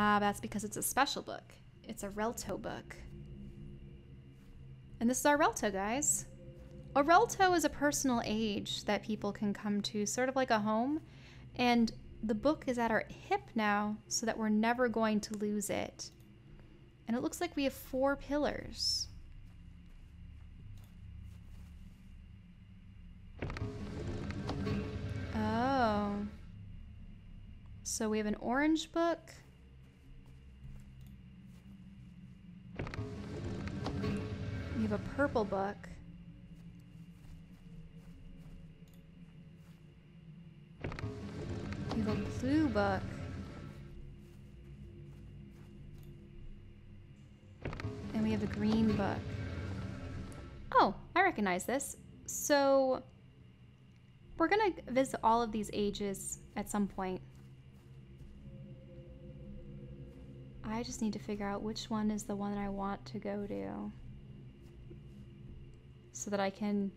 Ah, that's because it's a special book. It's a Relto book. And this is our Relto, guys. A Relto is a personal age that people can come to, sort of like a home. And the book is at our hip now so that we're never going to lose it. And it looks like we have four pillars. Oh. So we have an orange book. Have a purple book. We have a blue book. And we have a green book. Oh, I recognize this. So we're going to visit all of these ages at some point. I just need to figure out which one is the one that I want to go to. So that I can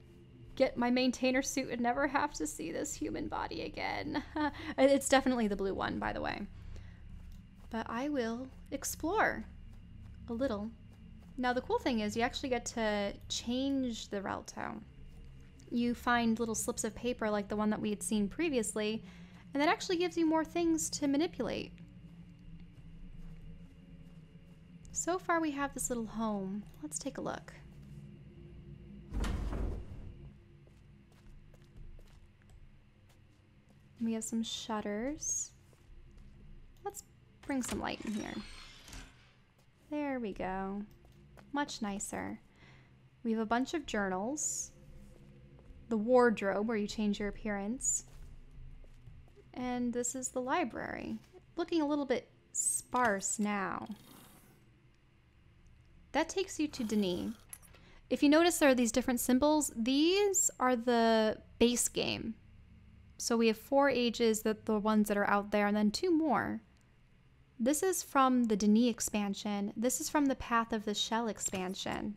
get my maintainer suit and never have to see this human body again. it's definitely the blue one, by the way. But I will explore a little. Now, the cool thing is you actually get to change the Relto. You find little slips of paper like the one that we had seen previously, and that actually gives you more things to manipulate. So far we have this little home. Let's take a look. We have some shutters. Let's bring some light in here. There we go. Much nicer. We have a bunch of journals. The wardrobe where you change your appearance. And this is the library. Looking a little bit sparse now. That takes you to D'ni. If you notice there are these different symbols, these are the base game. So we have four ages, that the ones that are out there, and then two more. This is from the D'ni expansion. This is from the Path of the Shell expansion.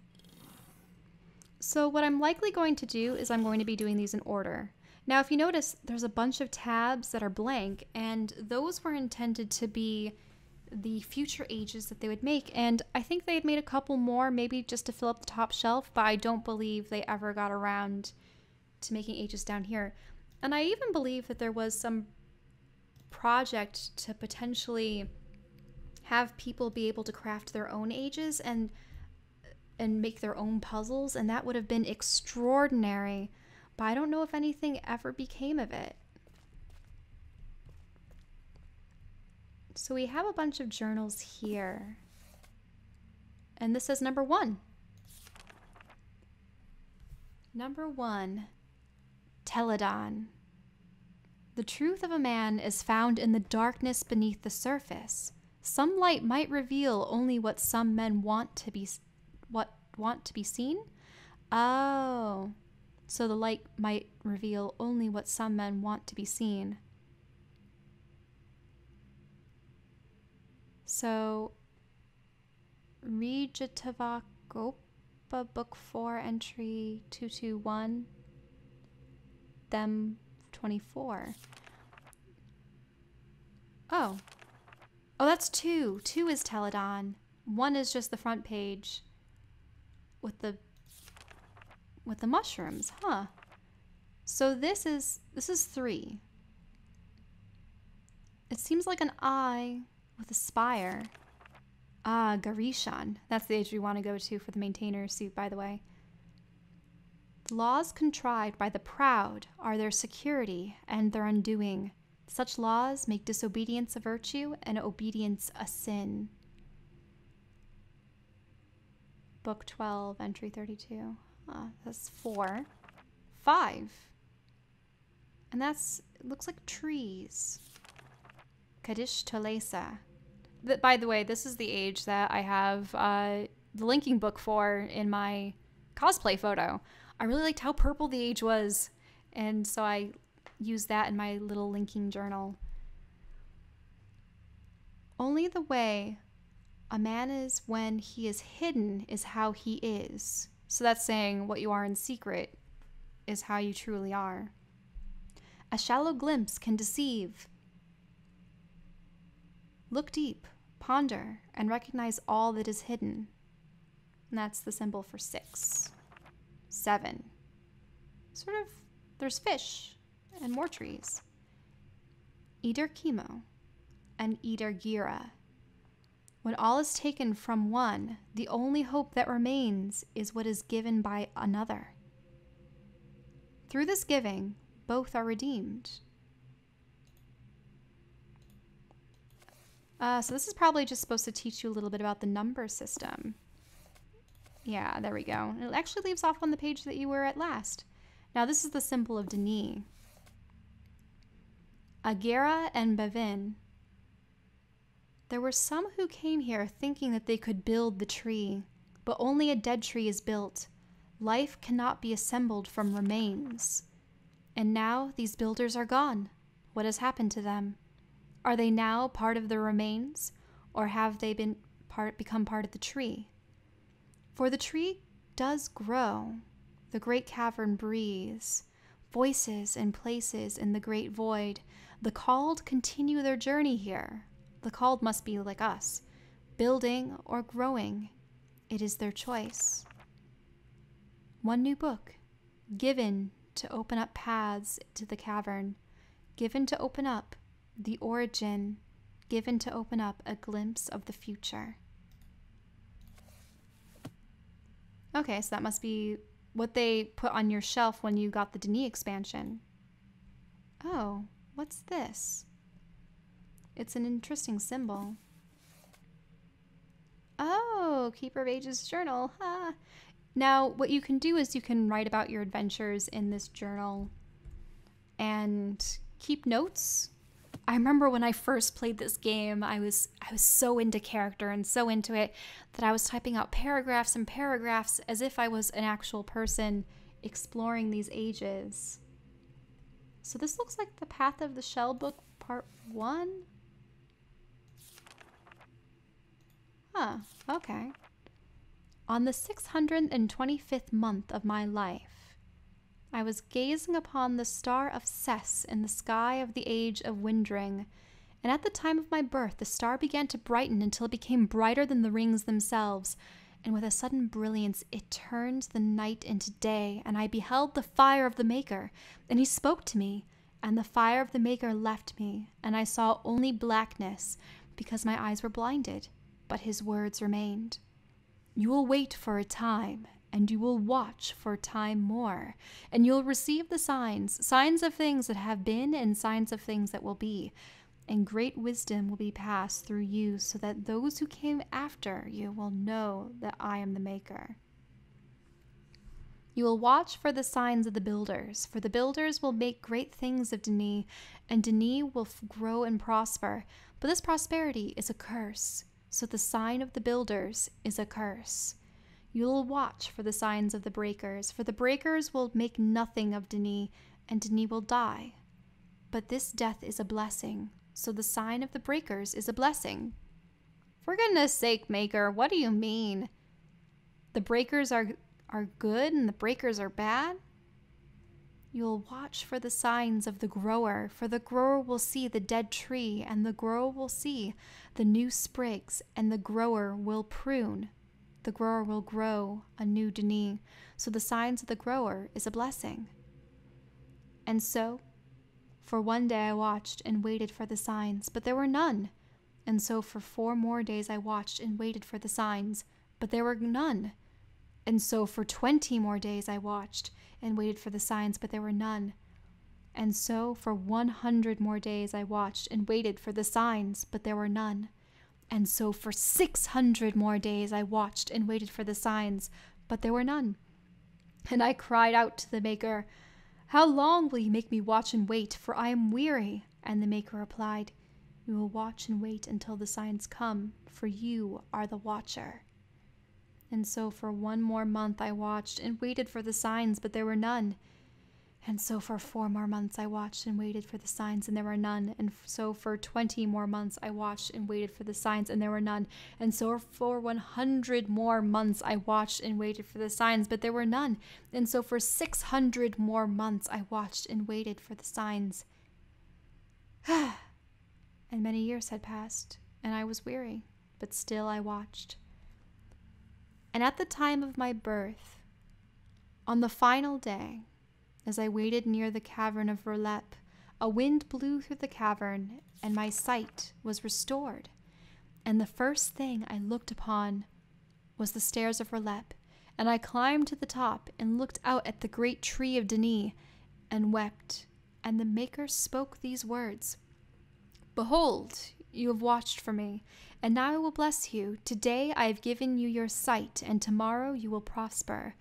So what I'm likely going to do is I'm going to be doing these in order. Now, if you notice, there's a bunch of tabs that are blank, and those were intended to be the future ages that they would make. And I think they had made a couple more, maybe just to fill up the top shelf, but I don't believe they ever got around to making ages down here. And I even believe that there was some project to potentially have people be able to craft their own ages and and make their own puzzles and that would have been extraordinary. But i don't know if anything ever became of it. So we have a bunch of journals here. And this says number one. Number one Teledahn the truth of a man is found in the darkness beneath the surface. Some light might reveal only what some men want to be what want to be seen. Oh. So the light might reveal only what some men want to be seen. So Rijatavagopa book 4 entry 221 them 24. Oh. Oh, that's two. Two is Teledahn. One is just the front page with the with the mushrooms, huh? So this is this is three. It seems like an eye with a spire. Ah, Gahreesen. That's the age we want to go to for the maintainer suit, by the way. Laws contrived by the proud are their security and their undoing. Such laws make disobedience a virtue and obedience a sin. Book 12, entry 32. Uh, that's four. Five. And that's, looks like trees. Kadish Tolesa. By the way, this is the age that I have uh, the linking book for in my cosplay photo. I really liked how purple the age was. And so I used that in my little linking journal. Only the way a man is when he is hidden is how he is. So that's saying what you are in secret is how you truly are. A shallow glimpse can deceive. Look deep, Ponder and recognize all that is hidden. And that's the symbol for six. Seven. Sort of, there's fish and more trees. Eder Kemo and Eder gira. When all is taken from one, the only hope that remains is what is given by another. Through this giving, both are redeemed. Uh, so this is probably just supposed to teach you a little bit about the number system. Yeah, there we go. It actually leaves off on the page that you were at last. Now this is the symbol of D'ni. Ae'gura and Bevin. There were some who came here thinking that they could build the tree, but only a dead tree is built. Life cannot be assembled from remains. And now these builders are gone. What has happened to them? Are they now part of the remains, or have they been part become part of the tree? For the tree does grow. The great cavern breathes. Voices and places in the great void. The called continue their journey here. The called must be like us, building or growing. It is their choice. One new book, given to open up paths to the cavern, given to open up the origin, given to open up a glimpse of the future. Okay, so that must be what they put on your shelf when you got the D'ni expansion. Oh, what's this? It's an interesting symbol. Oh, Keeper of Ages journal. Huh. Now, what you can do is you can write about your adventures in this journal and keep notes I remember when I first played this game, I was I was so into character and so into it that I was typing out paragraphs and paragraphs as if I was an actual person exploring these ages. So this looks like the Path of the Shell book part 1. Huh, okay. On the 625th month of my life, I was gazing upon the star of Cess in the sky of the age of Windring, and at the time of my birth the star began to brighten until it became brighter than the rings themselves, and with a sudden brilliance it turned the night into day, and I beheld the fire of the Maker, and he spoke to me, and the fire of the Maker left me, and I saw only blackness, because my eyes were blinded, but his words remained. You will wait for a time, and you will watch for time more, and you'll receive the signs, signs of things that have been and signs of things that will be. And great wisdom will be passed through you, so that those who came after you will know that I am the Maker. You will watch for the signs of the builders, for the builders will make great things of D'ni, and D'ni will grow and prosper. But this prosperity is a curse, so the sign of the builders is a curse. You will watch for the signs of the breakers, for the breakers will make nothing of D'ni, and D'ni will die. But this death is a blessing, so the sign of the breakers is a blessing. For goodness sake, Maker, what do you mean? The breakers are, are good and the breakers are bad? You will watch for the signs of the grower, for the grower will see the dead tree, and the grower will see the new sprigs, and the grower will prune the grower will grow a new D'ni, so the signs of the grower is a blessing. And so, for one day I watched and waited for the signs, but there were none. And so for four more days I watched and waited for the signs, but there were none. And so for twenty more days I watched and waited for the signs, but there were none. And so for one hundred more days I watched and waited for the signs, but there were none. And so for 600 more days I watched and waited for the signs, but there were none. And I cried out to the Maker, How long will you make me watch and wait? For I am weary. And the Maker replied, You will watch and wait until the signs come, for you are the watcher. And so for one more month I watched and waited for the signs, but there were none. And so for four more months I watched and waited for the signs, and there were none. And so for 20 more months I watched and waited for the signs, and there were none. And so for 100 more months I watched and waited for the signs, but there were none. And so for 600 more months I watched and waited for the signs. and many years had passed, and I was weary, but still I watched. And at the time of my birth, on the final day, as I waited near the cavern of Verlep, a wind blew through the cavern, and my sight was restored. And the first thing I looked upon was the stairs of Verlep, and I climbed to the top and looked out at the great tree of D'ni and wept. And the Maker spoke these words Behold, you have watched for me, and now I will bless you. Today I have given you your sight, and tomorrow you will prosper.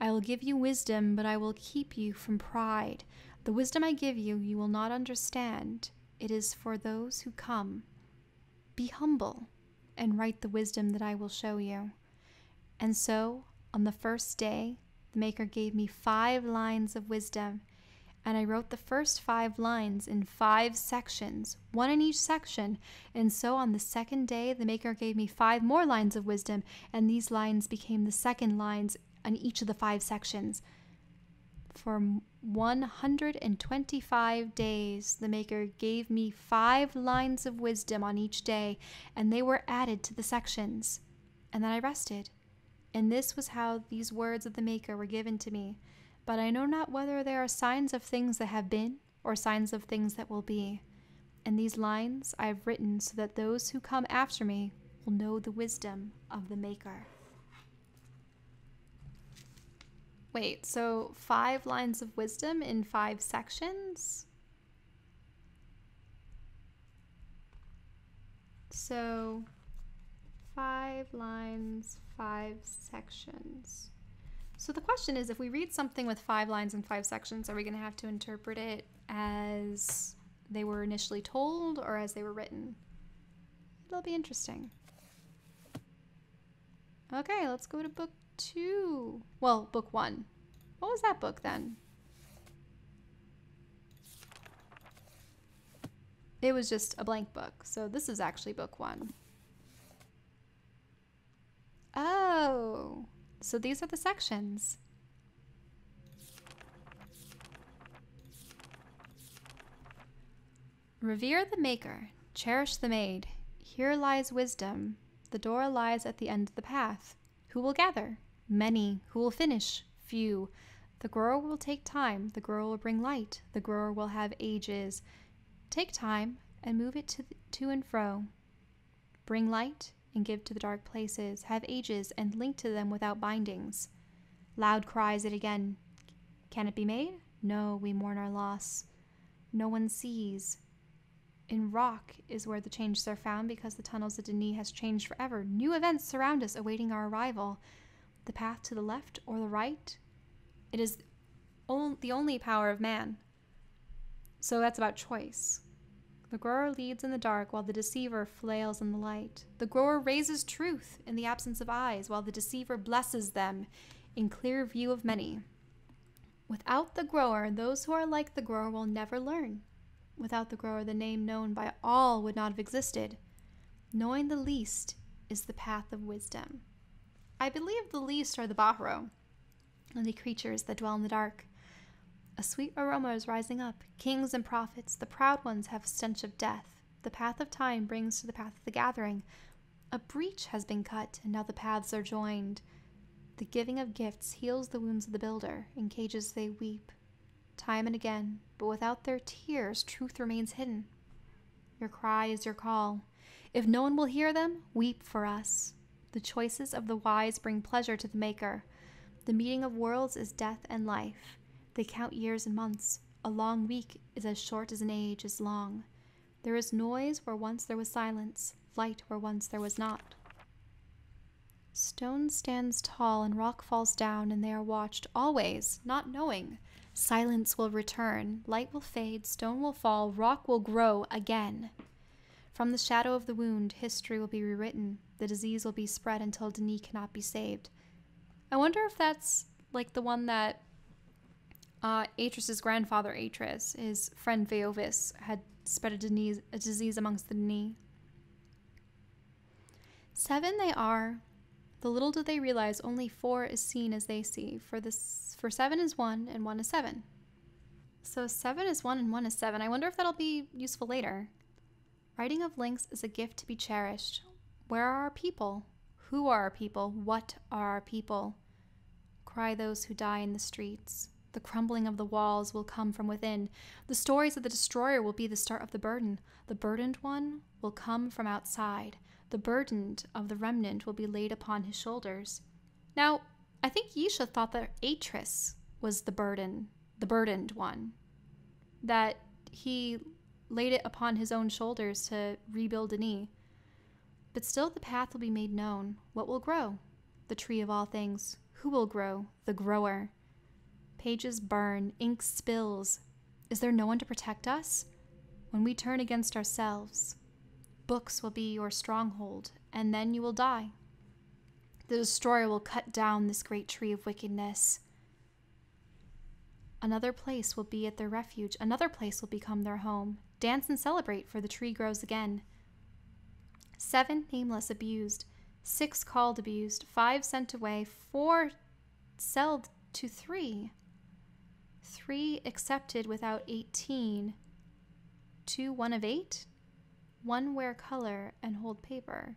I will give you wisdom, but I will keep you from pride. The wisdom I give you, you will not understand. It is for those who come. Be humble and write the wisdom that I will show you. And so, on the first day, the Maker gave me five lines of wisdom, and I wrote the first five lines in five sections, one in each section. And so on the second day, the Maker gave me five more lines of wisdom, and these lines became the second lines on each of the five sections. For 125 days, the Maker gave me five lines of wisdom on each day, and they were added to the sections. And then I rested. And this was how these words of the Maker were given to me but I know not whether they are signs of things that have been or signs of things that will be. And these lines I have written so that those who come after me will know the wisdom of the Maker. Wait, so five lines of wisdom in five sections? So, five lines, five sections. So the question is if we read something with five lines and five sections, are we going to have to interpret it as they were initially told or as they were written? It'll be interesting. Okay, let's go to book two. Well, book one. What was that book then? It was just a blank book. So this is actually book one. Oh. So these are the sections. Revere the maker, cherish the maid. Here lies wisdom. The door lies at the end of the path. Who will gather? Many. Who will finish? Few. The grower will take time. The grower will bring light. The grower will have ages. Take time and move it to, to and fro. Bring light and give to the dark places, have ages and link to them without bindings. Loud cries it again. Can it be made? No, we mourn our loss. No one sees. In rock is where the changes are found because the tunnels of D'ni has changed forever. New events surround us awaiting our arrival. The path to the left or the right? It is the only power of man. So that's about choice. The grower leads in the dark while the deceiver flails in the light. The grower raises truth in the absence of eyes while the deceiver blesses them in clear view of many. Without the grower, those who are like the grower will never learn. Without the grower, the name known by all would not have existed. Knowing the least is the path of wisdom. I believe the least are the Bahro, and the creatures that dwell in the dark. A sweet aroma is rising up. Kings and prophets, the proud ones, have stench of death. The path of time brings to the path of the gathering. A breach has been cut, and now the paths are joined. The giving of gifts heals the wounds of the builder. In cages they weep, time and again, but without their tears, truth remains hidden. Your cry is your call. If no one will hear them, weep for us. The choices of the wise bring pleasure to the Maker. The meeting of worlds is death and life. They count years and months. A long week is as short as an age is long. There is noise where once there was silence, light where once there was not. Stone stands tall and rock falls down, and they are watched always, not knowing. Silence will return, light will fade, stone will fall, rock will grow again. From the shadow of the wound, history will be rewritten. The disease will be spread until D'ni cannot be saved. I wonder if that's like the one that uh, grandfather, Atrus, his friend Veovis, had spread a disease, a disease amongst the D'ni. Seven they are. The little do they realize only four is seen as they see. For this, for seven is one, and one is seven. So seven is one, and one is seven. I wonder if that'll be useful later. Writing of links is a gift to be cherished. Where are our people? Who are our people? What are our people? Cry those who die in the streets. The crumbling of the walls will come from within. The stories of the destroyer will be the start of the burden. The burdened one will come from outside. The burdened of the remnant will be laid upon his shoulders. Now, I think Yeesha thought that Atrus was the burden, the burdened one. That he laid it upon his own shoulders to rebuild D'ni. But still the path will be made known. What will grow? The tree of all things. Who will grow? The grower. Pages burn, ink spills. Is there no one to protect us? When we turn against ourselves, books will be your stronghold, and then you will die. The destroyer will cut down this great tree of wickedness. Another place will be at their refuge, another place will become their home. Dance and celebrate, for the tree grows again. Seven nameless abused, six called abused, five sent away, four sold to three, three accepted without 18, two one of eight, one wear color and hold paper.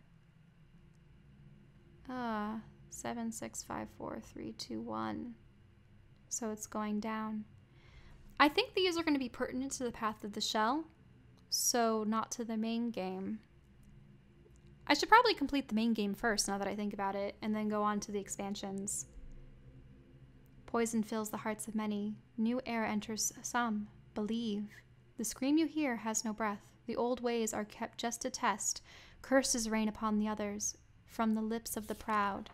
Ah, seven, six, five, four, three, two, one. So it's going down. I think these are going to be pertinent to the path of the shell, so not to the main game. I should probably complete the main game first now that I think about it, and then go on to the expansions. Poison fills the hearts of many. New air enters some. Believe. The scream you hear has no breath. The old ways are kept just to test. Curses rain upon the others. From the lips of the proud,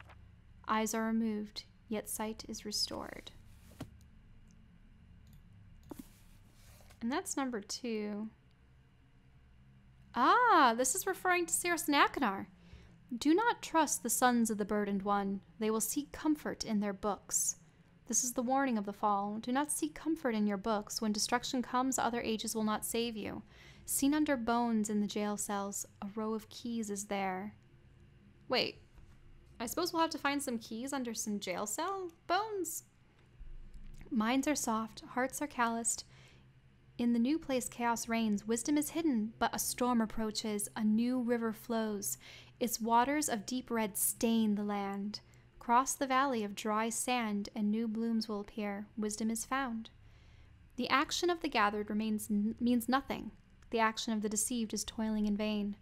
eyes are removed, yet sight is restored. And that's number two. Ah, this is referring to Sirrus and Achenar. Do not trust the sons of the burdened one. They will seek comfort in their books. This is the warning of the fall. Do not seek comfort in your books. When destruction comes, other ages will not save you. Seen under bones in the jail cells, a row of keys is there. Wait, I suppose we'll have to find some keys under some jail cell bones? Minds are soft, hearts are calloused. In the new place, chaos reigns. Wisdom is hidden, but a storm approaches. A new river flows. Its waters of deep red stain the land. Cross the valley of dry sand, and new blooms will appear. Wisdom is found. The action of the gathered remains means nothing. The action of the deceived is toiling in vain.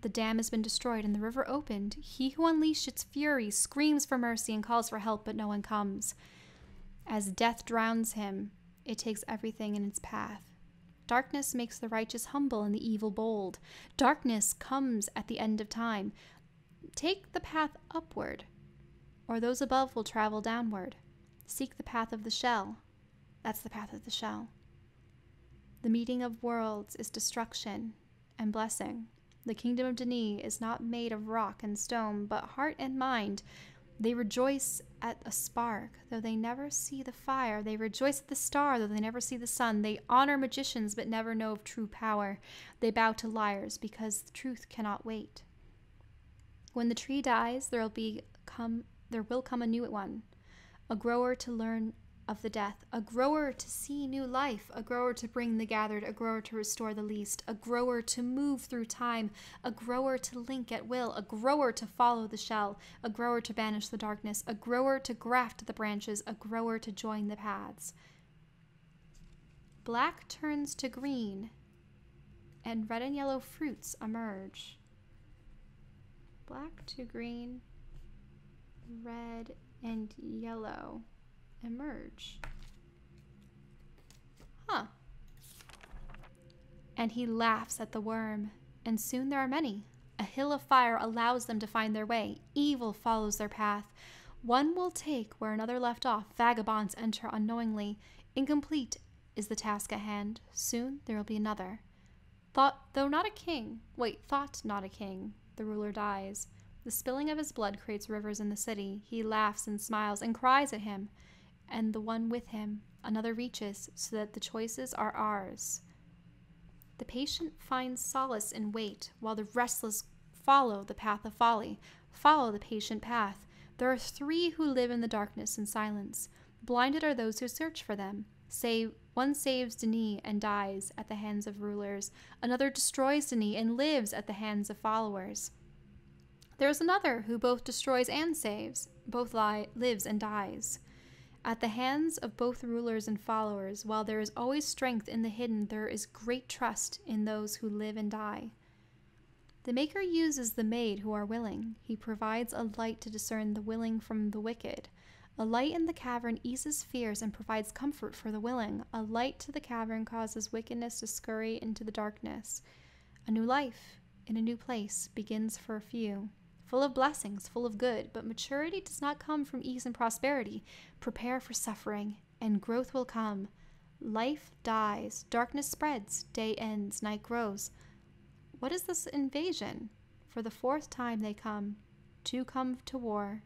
The dam has been destroyed and the river opened. He who unleashed its fury screams for mercy and calls for help, but no one comes. As death drowns him, it takes everything in its path. Darkness makes the righteous humble and the evil bold. Darkness comes at the end of time. Take the path upward, or those above will travel downward. Seek the path of the shell. That's the path of the shell. The meeting of worlds is destruction and blessing. The kingdom of D'ni is not made of rock and stone, but heart and mind. They rejoice at a spark, though they never see the fire. They rejoice at the star, though they never see the sun. They honor magicians, but never know of true power. They bow to liars, because the truth cannot wait. When the tree dies, there will be come there will come a new one, a grower to learn of the death, a grower to see new life, a grower to bring the gathered, a grower to restore the least, a grower to move through time, a grower to link at will, a grower to follow the shell, a grower to banish the darkness, a grower to graft the branches, a grower to join the paths. Black turns to green, and red and yellow fruits emerge. Black to green, red and yellow emerge. Huh. And he laughs at the worm, and soon there are many. A hill of fire allows them to find their way. Evil follows their path. One will take where another left off. Vagabonds enter unknowingly. Incomplete is the task at hand. Soon there will be another. Thought, though not a king, wait, thought not a king, the ruler dies. The spilling of his blood creates rivers in the city. He laughs and smiles and cries at him and the one with him, another reaches, so that the choices are ours. The patient finds solace in wait, while the restless follow the path of folly. Follow the patient path. There are three who live in the darkness and silence. Blinded are those who search for them. Say one saves D'ni and dies at the hands of rulers, another destroys D'ni and lives at the hands of followers. There's another who both destroys and saves, both lie, lives and dies. At the hands of both rulers and followers, while there is always strength in the hidden, there is great trust in those who live and die. The Maker uses the made who are willing. He provides a light to discern the willing from the wicked. A light in the cavern eases fears and provides comfort for the willing. A light to the cavern causes wickedness to scurry into the darkness. A new life in a new place begins for a few full of blessings, full of good, but maturity does not come from ease and prosperity. Prepare for suffering, and growth will come. Life dies, darkness spreads, day ends, night grows. What is this invasion? For the fourth time they come, to come to war,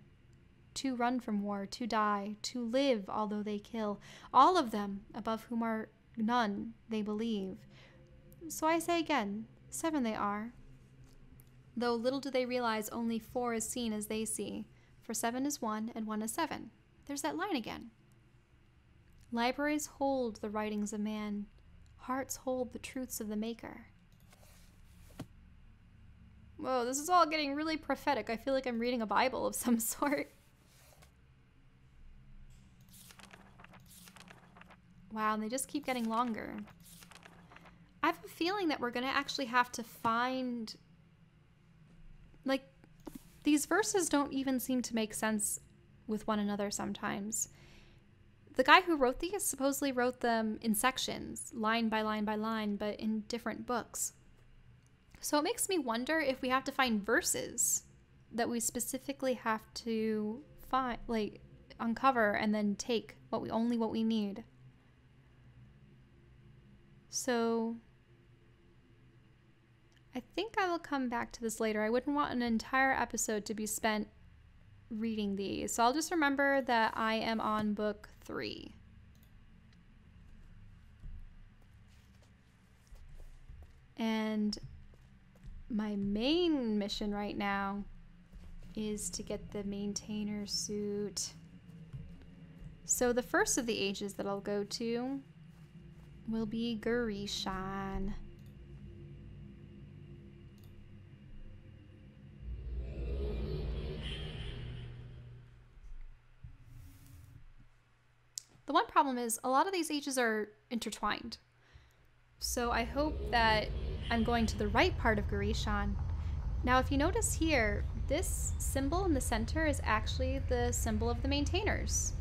to run from war, to die, to live although they kill, all of them, above whom are none, they believe. So I say again, seven they are, though little do they realize only four is seen as they see, for seven is one and one is seven. There's that line again. Libraries hold the writings of man, hearts hold the truths of the Maker. Whoa, this is all getting really prophetic. I feel like I'm reading a Bible of some sort. Wow, and they just keep getting longer. I have a feeling that we're going to actually have to find like these verses don't even seem to make sense with one another sometimes. The guy who wrote these supposedly wrote them in sections, line by line by line, but in different books. So it makes me wonder if we have to find verses that we specifically have to find, like uncover and then take what we only what we need. So I think I will come back to this later. I wouldn't want an entire episode to be spent reading these. So I'll just remember that I am on book three. And my main mission right now is to get the maintainer suit. So the first of the ages that I'll go to will be Gahreesen. The one problem is a lot of these ages are intertwined. So I hope that I'm going to the right part of Gahreesen. Now, if you notice here, this symbol in the center is actually the symbol of the maintainers.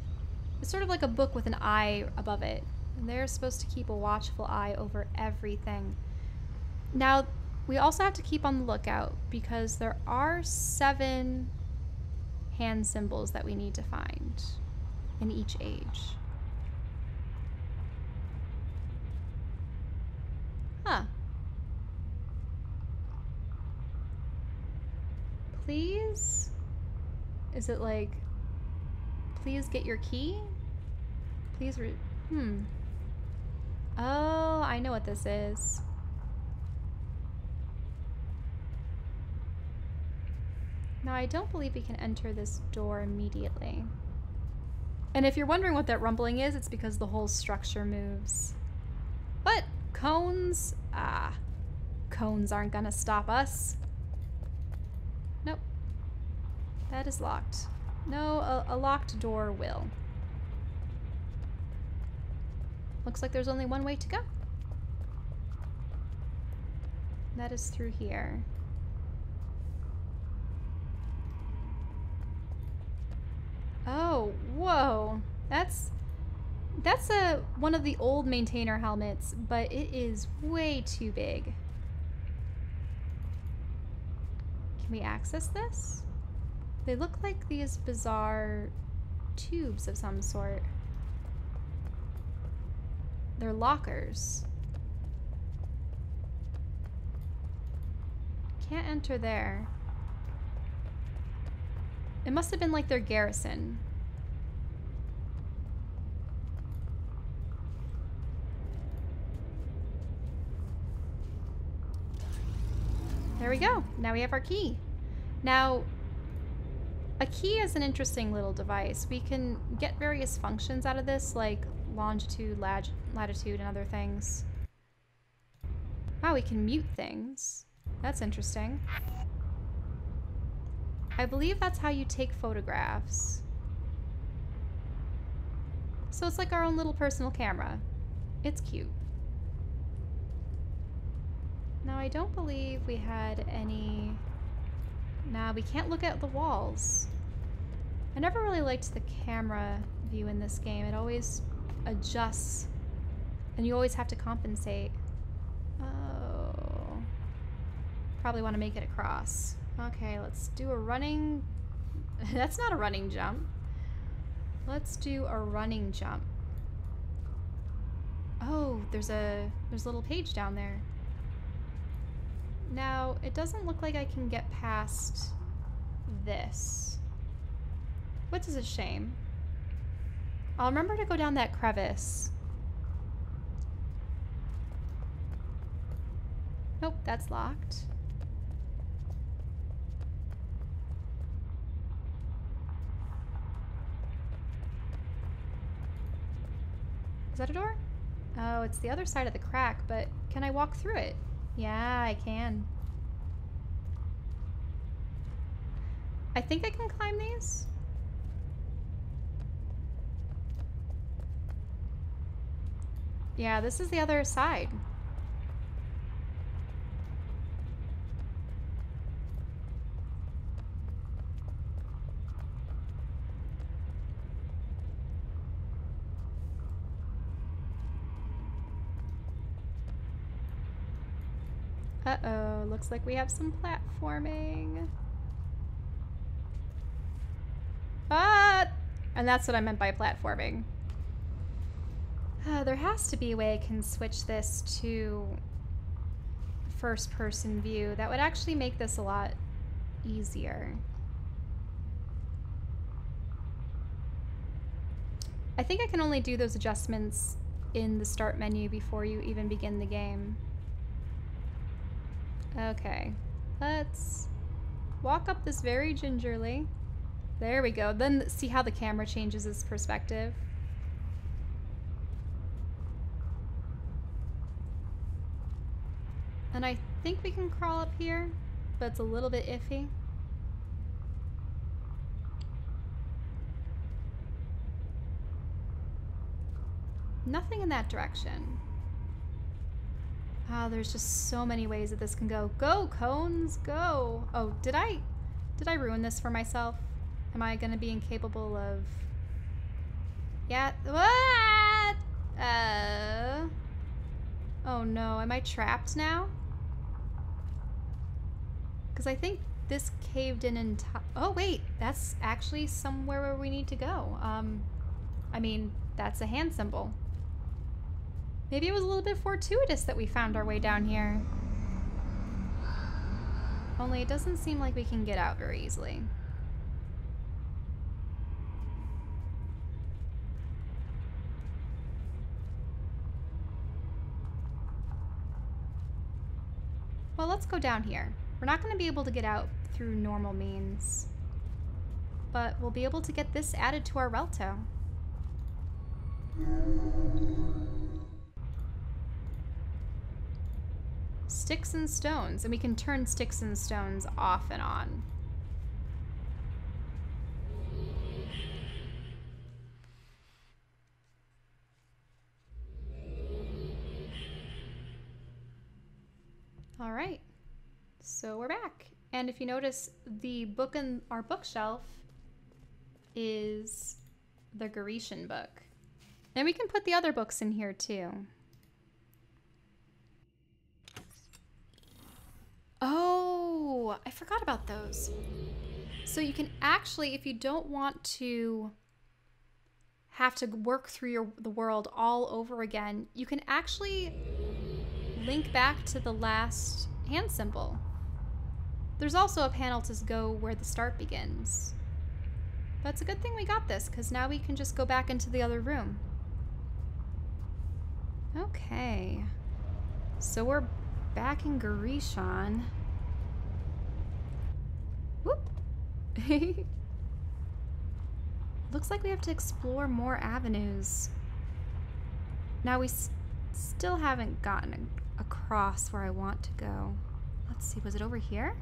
It's sort of like a book with an eye above it. And they're supposed to keep a watchful eye over everything. Now, we also have to keep on the lookout because there are seven hand symbols that we need to find in each age. Huh. Please? Is it like, please get your key? Please hmm. Oh, I know what this is. Now, I don't believe we can enter this door immediately. And if you're wondering what that rumbling is, it's because the whole structure moves. But cones? Ah, cones aren't gonna stop us. Nope. That is locked. No, a, a locked door will. Looks like there's only one way to go. That is through here. Oh, whoa. That's that's a one of the old maintainer helmets, but it is way too big. Can we access this? They look like these bizarre tubes of some sort. They're lockers. Can't enter there. It must have been like their garrison. There we go. Now we have our key. Now, a key is an interesting little device. We can get various functions out of this, like longitude, lat latitude, and other things. Wow, we can mute things. That's interesting. I believe that's how you take photographs. So it's like our own little personal camera. It's cute. Now, I don't believe we had any... Nah, we can't look at the walls. I never really liked the camera view in this game. It always adjusts, and you always have to compensate. Oh. Probably want to make it across. Okay, let's do a running... That's not a running jump. Let's do a running jump. Oh, there's a there's a little page down there. Now, it doesn't look like I can get past this. Which is a shame. I'll remember to go down that crevice. Nope, that's locked. Is that a door? Oh, it's the other side of the crack, but can I walk through it? Yeah, I can. I think I can climb these. Yeah, this is the other side. Uh-oh, looks like we have some platforming. Ah! And that's what I meant by platforming. Uh, there has to be a way I can switch this to first person view. That would actually make this a lot easier. I think I can only do those adjustments in the start menu before you even begin the game. Okay, let's walk up this very gingerly. There we go. Then see how the camera changes its perspective. And I think we can crawl up here, but it's a little bit iffy. Nothing in that direction. Oh, there's just so many ways that this can go. Go, cones, go! Oh, did I... Did I ruin this for myself? Am I gonna be incapable of... Yeah, what? Uh... Oh no, am I trapped now? Because I think this caved in and... Oh wait, that's actually somewhere where we need to go. Um, I mean, that's a hand symbol. Maybe it was a little bit fortuitous that we found our way down here. Only it doesn't seem like we can get out very easily. Well, let's go down here. We're not going to be able to get out through normal means, but we'll be able to get this added to our Relto. Sticks and stones, and we can turn sticks and stones off and on. And if you notice, the book in our bookshelf is the Goretia book. And we can put the other books in here too. Oh, I forgot about those. So you can actually, if you don't want to have to work through your, the world all over again, you can actually link back to the last hand symbol. There's also a panel to go where the start begins. But it's a good thing we got this, because now we can just go back into the other room. Okay. So we're back in Goretia. Whoop! Looks like we have to explore more avenues. Now we still haven't gotten across where I want to go. Let's see, was it over here?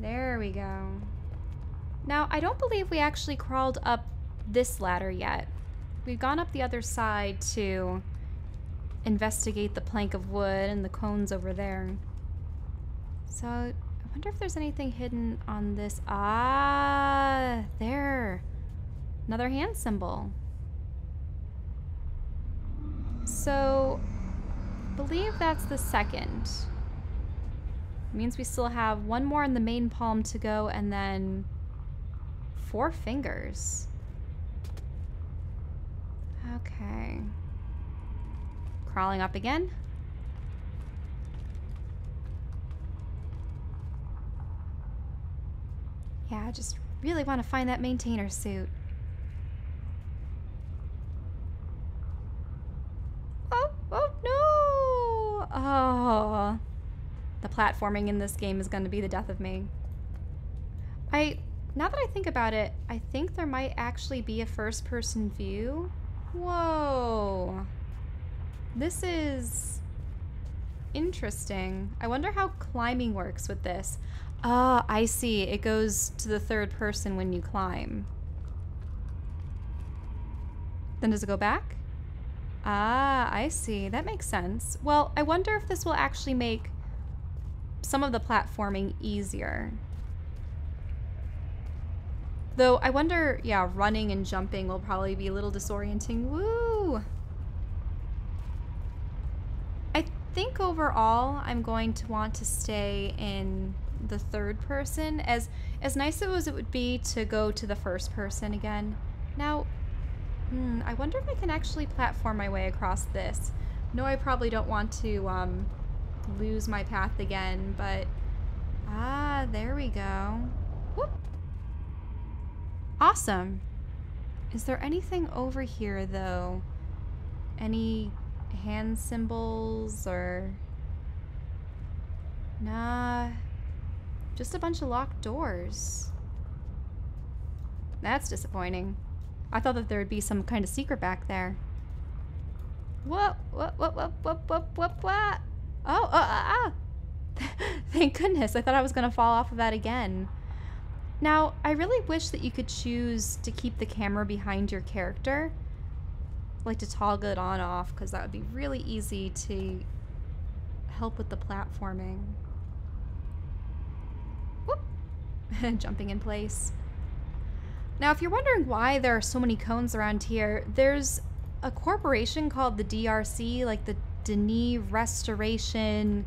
There we go. Now, I don't believe we actually crawled up this ladder yet. We've gone up the other side to investigate the plank of wood and the cones over there. So, I wonder if there's anything hidden on this. Ah, there. Another hand symbol. So, I believe that's the second. Means we still have one more in the main palm to go and then four fingers. Okay. Crawling up again. Yeah, I just really want to find that maintainer suit. Oh, oh no! Oh. The platforming in this game is going to be the death of me. I, now that I think about it, I think there might actually be a first person view. Whoa. This is interesting. I wonder how climbing works with this. Ah, oh, I see. It goes to the third person when you climb. Then does it go back? Ah, I see. That makes sense. Well, I wonder if this will actually make some of the platforming easier. Though I wonder, yeah, running and jumping will probably be a little disorienting. Woo! I think overall I'm going to want to stay in the third person. As as nice as it would be to go to the first person again. Now, hmm, I wonder if I can actually platform my way across this. No, I probably don't want to um, lose my path again, but... Ah, there we go. Whoop. Awesome. Is there anything over here, though? Any hand symbols or... Nah. Just a bunch of locked doors. That's disappointing. I thought that there would be some kind of secret back there. What? What? What? What? What? What? What? What? Oh, uh, uh, uh. Thank goodness. I thought I was going to fall off of that again. Now, I really wish that you could choose to keep the camera behind your character. like to toggle it on off because that would be really easy to help with the platforming. Whoop! Jumping in place. Now, if you're wondering why there are so many cones around here, there's a corporation called the DRC, like the D'ni Restoration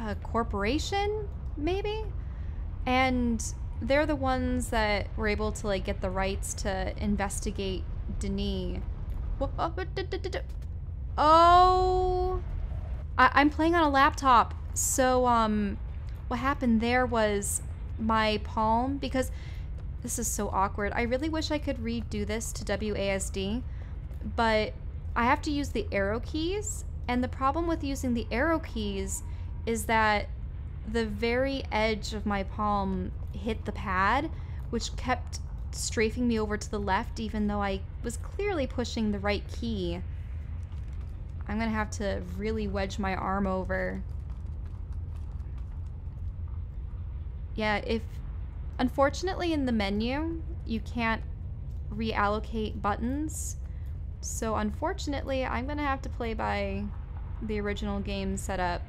uh, Corporation, maybe? And they're the ones that were able to like get the rights to investigate D'ni. Oh, I am playing on a laptop. So um, what happened there was my palm because this is so awkward. I really wish I could redo this to WASD, but I have to use the arrow keys. And the problem with using the arrow keys is that the very edge of my palm hit the pad, which kept strafing me over to the left, even though I was clearly pushing the right key. I'm gonna have to really wedge my arm over. Yeah, if unfortunately in the menu, you can't reallocate buttons. So unfortunately, I'm going to have to play by the original game setup.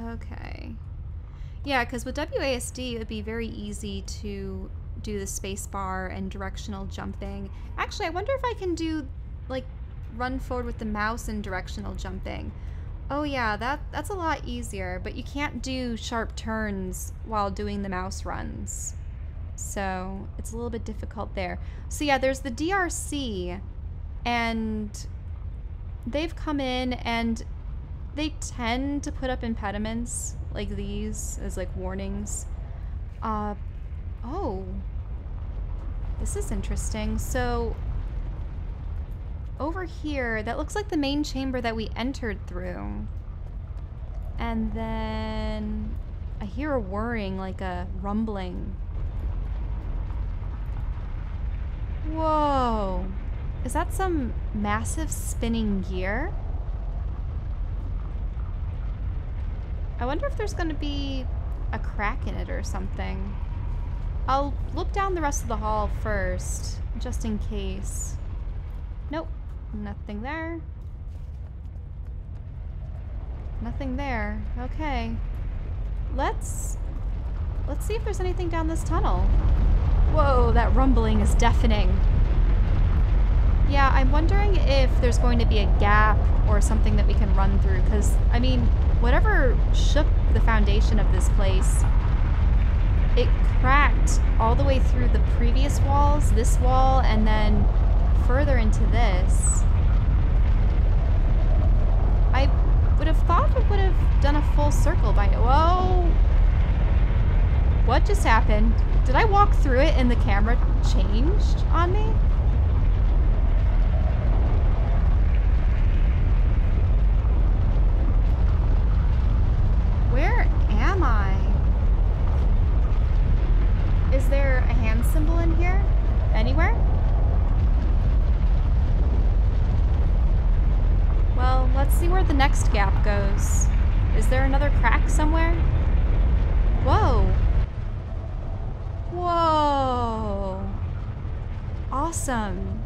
Okay. Yeah, because with WASD, it would be very easy to do the spacebar and directional jumping. Actually, I wonder if I can do, like, run forward with the mouse and directional jumping. Oh yeah, that that's a lot easier, but you can't do sharp turns while doing the mouse runs. So it's a little bit difficult there. So yeah, there's the DRC and they've come in and they tend to put up impediments like these as like warnings. Uh, oh, this is interesting. So over here, that looks like the main chamber that we entered through. And then I hear a whirring, like a rumbling Whoa. Is that some massive spinning gear? I wonder if there's going to be a crack in it or something. I'll look down the rest of the hall first, just in case. Nope, nothing there. Nothing there. Okay. Let's... Let's see if there's anything down this tunnel. Whoa, that rumbling is deafening. Yeah, I'm wondering if there's going to be a gap or something that we can run through, because, I mean, whatever shook the foundation of this place, it cracked all the way through the previous walls, this wall, and then further into this. I would have thought it would have done a full circle by Whoa! What just happened? Did I walk through it and the camera changed on me? Where am I? Is there a hand symbol in here? Anywhere? Well, let's see where the next gap goes. Is there another crack somewhere? Whoa. Whoa. Awesome.